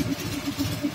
ハハハハ!